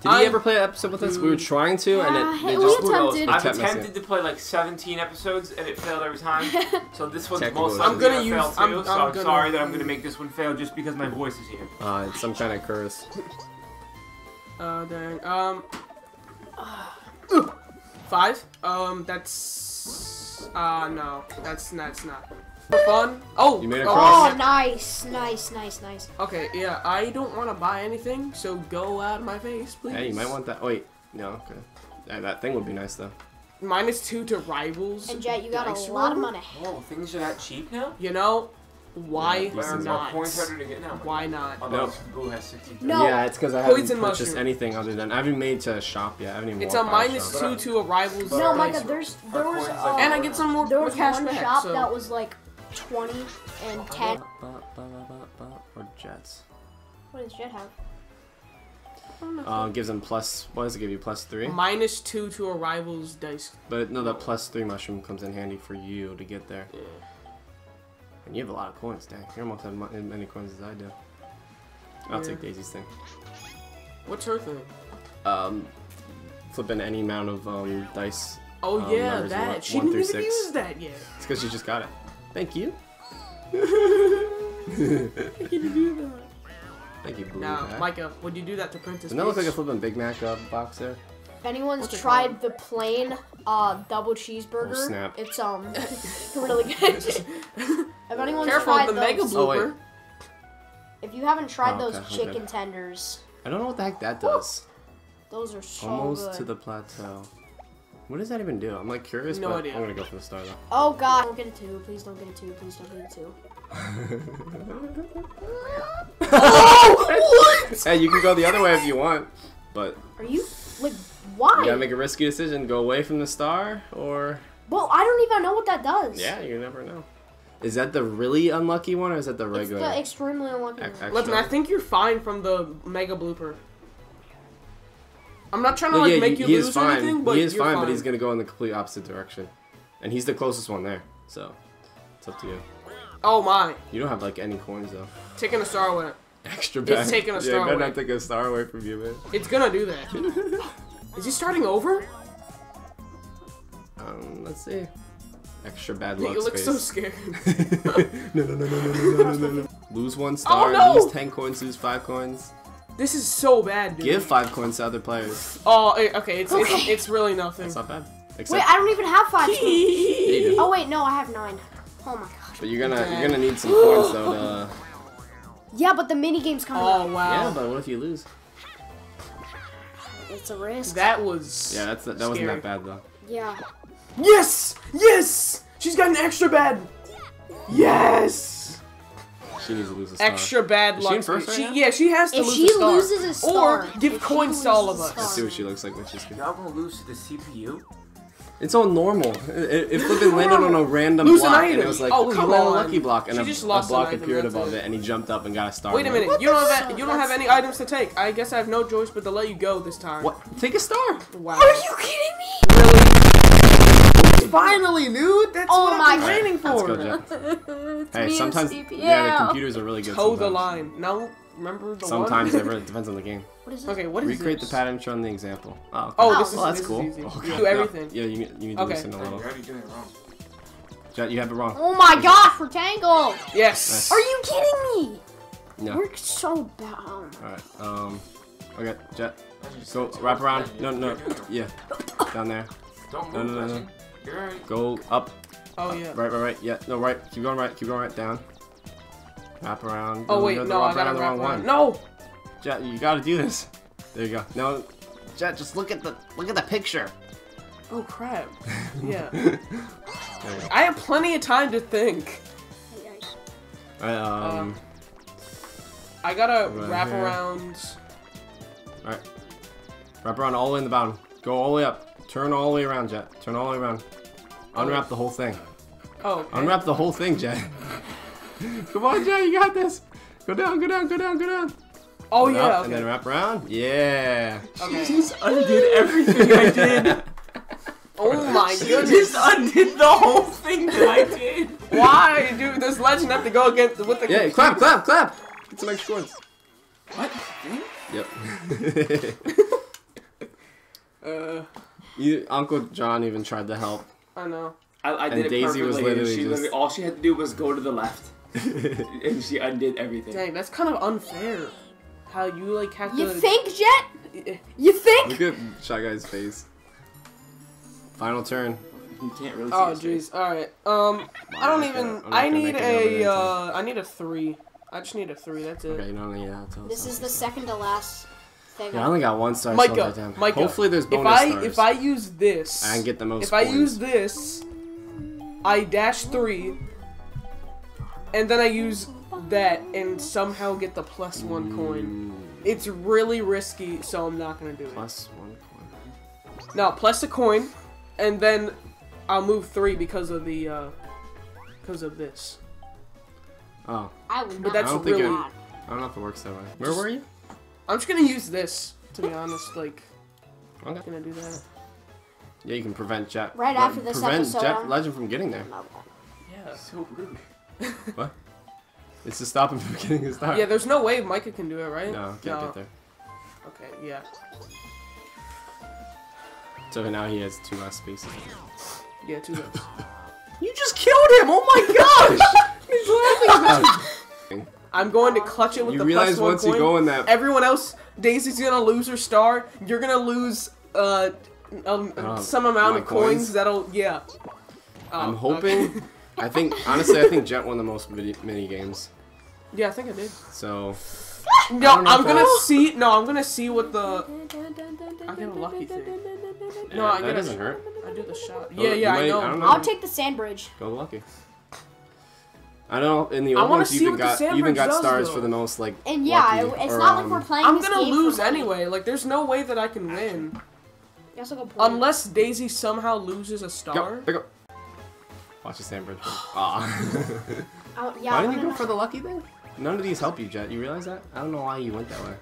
Did I'm- he ever play an episode with us? We were trying to, and Yeah, it, they we just Who attempted. I've attempted to play like 17 episodes and it failed every time. <laughs> So this one's Technical most likely I'm gonna gonna use- fail too. I'm- so I'm I'm gonna- sorry that I'm gonna make this one fail just because my voice is here. Uh, it's some kind of curse. Uh, dang. Um. Five. Um, that's. Uh, no, that's that's not. For fun. Oh. You made a oh, cross. Oh, nice, nice, nice, nice. Okay, yeah, I don't want to buy anything, so go out of my face, please. Hey, you might want that. Oh, wait, no, okay. Yeah, that thing would be nice though. Minus two to rivals. And Jet, you got a lot of money. Oh, things are that cheap now? You know, why Yeah, these or things are- not? Points harder to get now. Why not? Although Nope. Boo has 60. No. Yeah, it's because I haven't Poison purchased mushroom. anything other than I haven't made to shop yet. I haven't even. It's a walked by minus shop. two to a rivals. No, dice Micah, there's there was coins uh, And I get some more, there was cash one back. shop so. that was like twenty and ten. Or jets. What does Jet have? Uh, gives them plus. What does it give you? Plus three. Minus two to a rivals dice. But no, that plus three mushroom comes in handy for you to get there. Yeah. And you have a lot of coins, dang. You almost have as many coins as I do. I'll Yeah. take Daisy's thing. What's her thing? Um, flipping any amount of um dice. Oh Um, yeah, that. one- she one didn't even six. use that yet. It's because you just got it. Thank you. <laughs> I can do that. Thank you, Blue. Now. Micah, would you do that to Princess? Doesn't that look like a flipping Big Mac uh, box there? If anyone's What's tried the plain uh double cheeseburger, Oh, snap. it's um <laughs> <laughs> really good. <laughs> if anyone's Careful tried of the those, mega Oh, if you haven't tried Oh, those okay, chicken okay. tenders, I don't know what the heck that does. those are so Almost good. to the plateau. What does that even do? I'm like curious, No but idea. I'm gonna go for the star though. Oh god, don't get a two. Please don't get a two. Please don't get a two. Oh! Hey, you can go the other way if you want, but Are you like why? you gotta make a risky decision: go away from the star, or well, I don't even know what that does. yeah, you never know. Is that the really unlucky one, or is that the regular? It's regular? the extremely unlucky. ex- one. Listen, I think you're fine from the mega blooper. I'm not trying to No, like yeah, make you lose or anything, but he is you're fine, but he's gonna go in the complete opposite direction, and he's the closest one there. So it's up to you. Oh my, You don't have like any coins though. taking a star away. Extra bad. taking a yeah, star you better away. not take a star away from you, man. It's gonna do that. <laughs> Is he starting over? Um, let's see. Extra bad luck. You look so scared. <laughs> no, no, no, no, no, no, no, no. Lose one oh, star, oh, no! lose 10 coins, lose 5 coins. This is so bad, dude. Give 5 coins to other players. Oh, eh, okay, it's, okay. it's, it's really nothing. It's not bad. Except wait, I don't even have 5 <laughs> oh, wait, no, I have 9. Oh my gosh. But you're gonna, you're gonna need some coins, though, to... Yeah, but the minigame's coming oh, up. Oh, wow. Yeah, but what if you lose? It's a risk. That was. Yeah, that's that wasn't that bad though. yeah. Yes! Yes! She's got an extra bad. Yes! She needs to lose a star. Extra bad Is she luck. in first right she, now? yeah, she has to If lose she a star. loses a star, or give coins to all of us. Let's see what she looks like when she's good. Y'all gonna lose to the CPU? It's all normal. It, it, it flipping landed on a random Lose an block, and it was like, Oh, come you landed a on. lucky block, and a, a lost an block appeared above it. it, and he jumped up and got a star. Wait a I'm like, minute, you don't have the- you don't have any items to take. I guess I have no choice but to let you go this time. What? Take a star. Wow. Are you kidding me? Finally, dude. That's Oh what my I've been waiting Let's for. go, Jet. <laughs> it's Hey, sometimes yeah, the computers are really good. Toe the line. Now, remember the Sometimes one? it <laughs> really depends on the game. What is this? okay, what is Recreate this? the pattern shown in the example. Oh, okay. Oh, Oh, this is well, that's this cool. Is easy. Oh, You God. do No, everything. yeah, you, need- you need to Okay. listen a You're little. already doing it wrong. Jet, you have it wrong. Oh my gosh, we're tangled. Yes. Are you kidding me? No. We're so bad. Alright, um, okay, Jet, I go wrap around. No, no, yeah, down there. Don't No, move, no, no, no. Reggie. Go up, Oh yeah. right, right, right. Yeah, no, right. Keep going right. Keep going right. Down. Wrap around. Oh wait, no, wrap I gotta the wrap around. one. No. Jet, you gotta do this. There you go. No, Jet, just look at the look at the picture. Oh crap. <laughs> Yeah. There you go. I have plenty of time to think. Alright, um, I gotta Right wrap here. around. alright. Wrap around all the way in the bottom. Go all the way up. Turn all the way around, Jet. Turn all the way around. Unwrap the whole thing. Oh. okay. Unwrap the whole thing, Jet. <laughs> <laughs> Come on, Jet, you got this. Go down, go down, go down, go down. Oh Go yeah. up, And then wrap around. Yeah. okay. Just undid everything I did. <laughs> Oh my You goodness. just undid the whole thing that I did. Why, dude? Does legend have to go against with the? Yeah, clap, clap, clap. Get some extra coins. What? Yep. <laughs> Uh, you, Uncle John even tried to help. I know. I, I And did it Daisy was literally she just- literally, all she had to do was go to the left, <laughs> and she undid everything. Dang, that's kind of unfair. How you like have You to. think, Jet? You think? Look at Shy Guy's face. Final turn. You can't really. See Oh jeez. All right. Um, I don't even. gonna- I'm not I gonna need make a. Uh, I need a three. I just need a three. That's it. Okay, you don't need that. This is the second to last thing. Yeah, I only got one star. so Micah, that down. Micah. Hopefully there's If bonus I stars. if I use this, I can get the most. if I coins. use this, I dash three, and then I use that and somehow get the plus one coin. It's really risky, so I'm not gonna do it. plus one coin. No, plus a coin, and then I'll move three because of the uh, because of this. Oh, I would But that's I don't think really- it- I don't know if it works that way. Where were you? I'm just gonna use this to be honest. Like, Okay. I'm gonna do that. Yeah, you can prevent Jet. Right after this prevent episode, Jet Legend from getting there. Yeah. So rude. <laughs> What? It's to stop him from <laughs> getting his star. Yeah, there's no way Micah can do it, right? No, can't get there. Okay, yeah. So now he has two less spaces. Yeah, two votes. <laughs> You just killed him! Oh my gosh! He's laughing I'm going to clutch it with you the realize plus one once coin. you go in that. Everyone else, Daisy's gonna lose her star. You're gonna lose uh, um, some amount of coins, coins? that'll yeah. Oh, I'm okay. Hoping. I think honestly, I think Jet won the most mini, mini games. yeah, I think I did. So No, I'm gonna I'll- see. No, I'm gonna see what the. I get a lucky thing. No, yeah, I that get doesn't hurt. I do the shot. Oh, Yeah, yeah, might- I know. I know. I'll take the sand bridge. Go lucky. I don't know in the old wanna ones you see even got you even got stars though. for the most like. And yeah, lucky, it's or, not like um, we're playing I'm this gonna game lose anyway. Like, there's no way that I can win That's a good point. unless Daisy somehow loses a star. there go. Watch the sand bridge. Aw. Oh, <laughs> yeah, why I didn't you wanna go for the lucky thing? None of these help you, Jet. You realize that? I don't know why you went that way.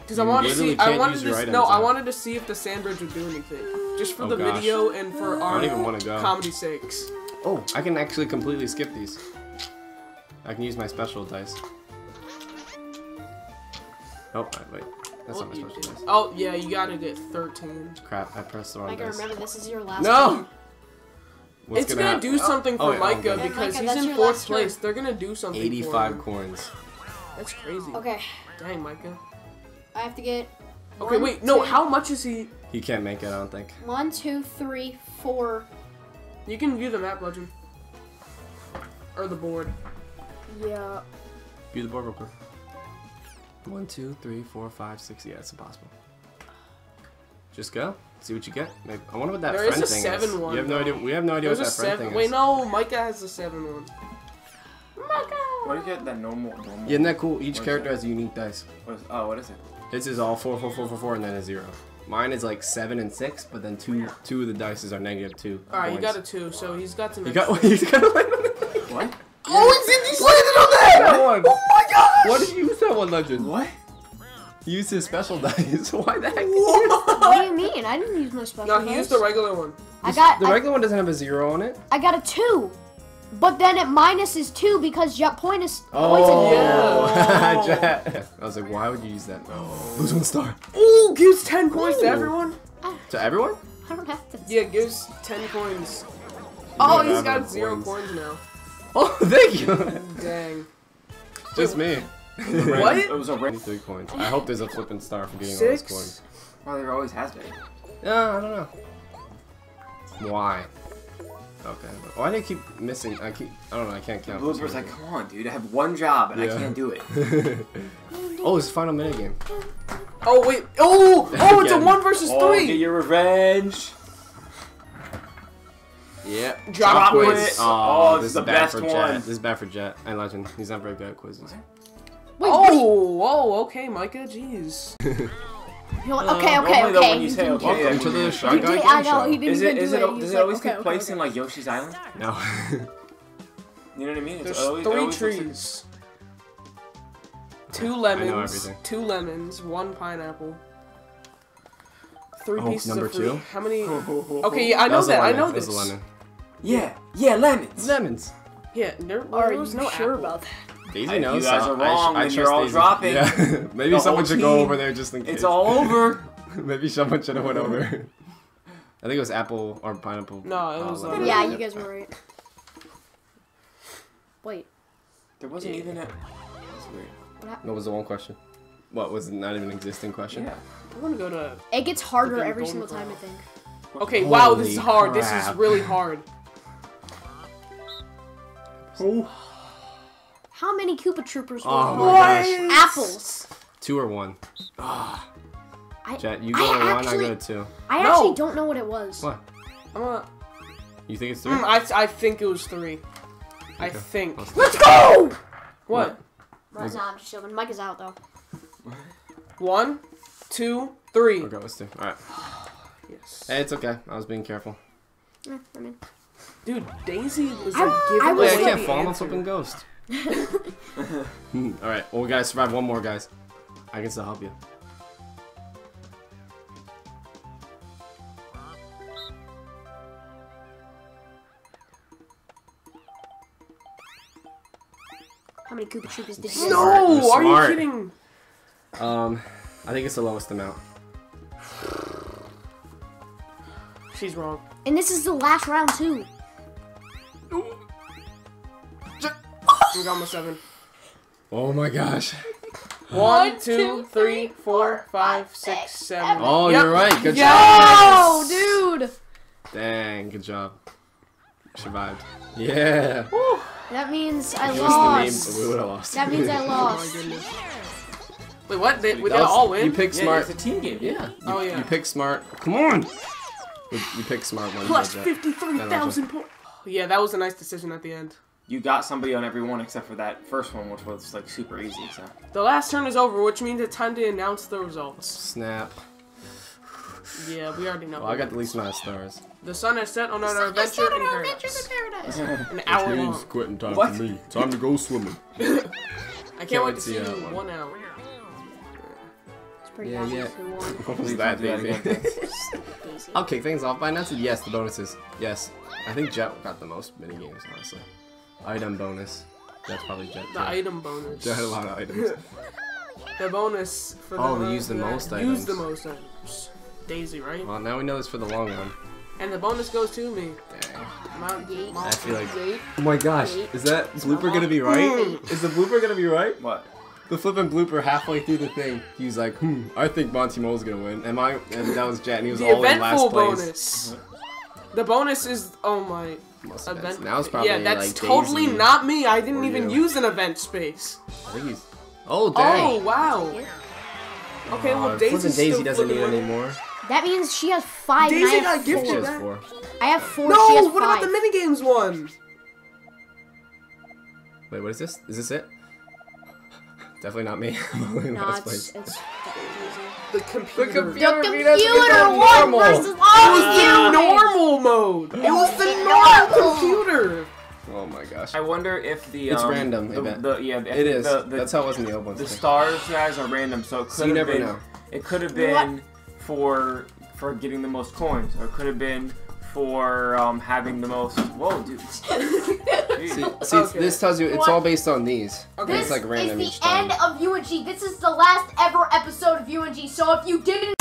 Because I wanted to literally see. I can't wanted use to. your s- items No, I wanted to see if the sandbridge would do anything, just for Oh, the gosh. video and for I our don't even want to go. comedy sakes. Oh, I can actually completely skip these. I can use my special dice. Oh, I- wait. That's not my special dice. Oh yeah, you gotta get 13. Crap, I pressed the wrong Micah, dice. remember this is your last No! game. What's it's gonna, hap- do oh, something oh, for yeah, Micah okay. because Micah, he's in fourth last turn. place. They're gonna do something. for 85 him. coins. That's crazy. Okay, Dang, Micah. I have to get. Okay, one, wait. No, two- how much is he? He can't make it, I don't think. One, two, three, four. You can view the map, legend. Or the board. Yeah. View the board real quick. One, two, three, four, five, six. Yeah, it's impossible. Just go. See what you get. Maybe. I wonder what that There is friend a thing seven is. one, You have no though. idea. We have no idea There's what a that friend thing Wait, is. no, Micah has the seven one. Micah. Why do you get that normal? normal Yeah, isn't that cool? Each What is character that? has a unique dice. What is, oh, what is it? This is all four, four, four, four, four, and then a zero. Mine is like seven and six, but then two, two of the dices are negative two. All right, you got a two, so he's got some. <laughs> You got. He's got to land on it. What? Oh, it's in this. That one. Oh my gosh! What did you use that one, Legend? What? He used his special dice. <laughs> Why the heck? What what do you mean? I didn't use my special. No, he used the regular one. I got. The I, regular one doesn't have a zero on it. I got a two, but then it minuses two because jet point is Oh, Yeah. <laughs> Jet. I was like, why would you use that? Oh. Lose one star. Ooh, gives ten coins to Ooh. everyone. Ah. To everyone? I don't have to. Yeah, gives ten coins. Oh, he's got zero coins. coins now. <laughs> Oh, thank you. Dang. Just me. What? It was a red. 93 coins. I hope there's a flipping star for getting all those coins. Well, there always has been. Yeah, I don't know. Why? Okay. Why do I keep missing? I keep. I don't know. I can't count. for Blooper's like, come on, dude. I have one job and I can't do it. <laughs> oh, it's the final minigame. Oh wait. Oh, <laughs> oh, it's a one versus Oh, get your revenge. Yeah. Drop quiz. Oh, Oh, this it's is the bad best for one. Jet. This is bad for Jet and Legend. He's not very good at quizzes. What Oh, do you- Oh, whoa, okay, Micah, jeez. <laughs> you? Uh, okay, okay, Normally, okay. when you say okay, Welcome that to the Shy Guy did- Game I know, Show. he didn't Is it? Is do it? it. Does He's it like, always okay, take place okay. in like Yoshi's Island? No. <laughs> You know what I mean? It's There's always, three always looks like- trees. Two lemons, two lemons, one pineapple. Three Oh, pieces number of fruit. two? How many? Okay. <laughs> Okay, yeah, I know was a that. I know this. a lemon. Yeah. Yeah. Lemons. Lemons. Yeah, there, Are there you was no sure apple. about that? Daisy If knows. you guys are I wrong, I then trust you're all Daisy. dropping. Yeah. <laughs> Maybe The someone whole should go over there just in case. It's all over. <laughs> Maybe someone should have went over. I think it was apple or pineapple. No, it uh, was, lemon. uh, Yeah, you guys were right. Wait, There wasn't even a. That's weird. What was the one question? What was not even an existing question? Yeah. I'm gonna go to. it gets harder every single time. I think. Okay, wow, this is Holy hard. This is really hard. How many Koopa Troopers were Oh there? my gosh. Apples. Two or one. I, Jet, you I go to one, I go to two. I No. actually don't know what it was. What? I'm gonna. You think it's three? Mm, I, I think it was three. I think. Let's- Let's go! What? Right, nah, I'm just joking. Mike is out though. One, two, three. Okay, let's do. Alright. <sighs> Yes. Hey, it's okay. I was being careful. Eh, I mean, Dude, Daisy was I- like I giving was Wait, I can't fall on a answer. ghost. <laughs> Alright, well, we gotta survive one more, guys. I can still help you. how many Koopa Troopers did you Smart, No, you're are smart. you kidding? Um, I think it's the lowest amount. She's wrong. And this is the last round too. We got my seven. Oh my gosh. One, two, three, four, five, six, seven. Oh, Yep. you're right. Good job. Oh, dude. Dang, good job. Survived. Yeah. That means I Give us the name, lost. but we would have lost. That means I <laughs> Oh my lost. goodness. Wait, what? They, we That did all win? You pick Yeah, smart. it's a team game. Yeah. You, Oh, yeah. You pick smart. Come on. You, you pick smart one. 53,000 points. Yeah, that was a nice decision at the end. You got somebody on every one except for that first one, which was like super easy. So The last turn is over, which means it's time to announce the results. Snap. Yeah, we already know. Well, I got the least amount of stars. The sun has set on our adventure in paradise. An hour long. quitting time What? me. Time to go swimming. <laughs> I can't wait to see wait to you see that one. one hour. It's pretty Yeah, obvious yeah. What was <laughs> that, don't do that Daisy? again. <laughs> Daisy. I'll kick things off by announcing yes, the bonuses. Yes. I think Jet got the most mini games, honestly. Item bonus. That's probably Jet. The too. item <laughs> bonus. Jet had a lot of items. <laughs> The bonus for the Oh, ones use the that most Use items. the most items. Daisy, right? Well, now we know this for the long run. And the bonus goes to me. Dang. Mount Yeet. Mount I feel like- Yeet. Oh my gosh, is that blooper gonna be right? Is the blooper gonna be right? what? The flipping blooper halfway through the thing, he's like, hmm, I think Monty Mole's gonna win. And my and that was Jet, and he was The all in last eventful place. bonus. The bonus is oh my Must have been- event. Now it's probably yeah, that's like totally Daisy. not me. I didn't even you. use an event space. I think he's. Oh dang. Oh wow. Okay, well Uh, Daisy's flipping Daisy doesn't need flipping any. That means she has five and I Daisy have got gifted She four. has four. I have four. No, she has what five. about the minigames one? Wait, what is this? Is this it? <laughs> Definitely not me. <laughs> I'm only in No, last it's, place. it's The computer. the computer computer one normal. versus It all was the humans. normal mode. It was the <laughs> normal computer. Oh my gosh. I wonder if the It's um, random, I The, bet. the, yeah, It is. The, the, That's how it was in the old ones. the stars guys are random, so it could So you have never been. know. It could have You know what? been for for getting the most coins, or it could have been for um, having the most. Whoa, dude! <laughs> See, see Okay. this tells you it's all based on these. Okay. It's like random is each the time. end of UNG. This is the last ever episode of UNG. So if you didn't